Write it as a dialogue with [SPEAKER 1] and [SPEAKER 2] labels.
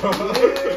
[SPEAKER 1] ハハハハ!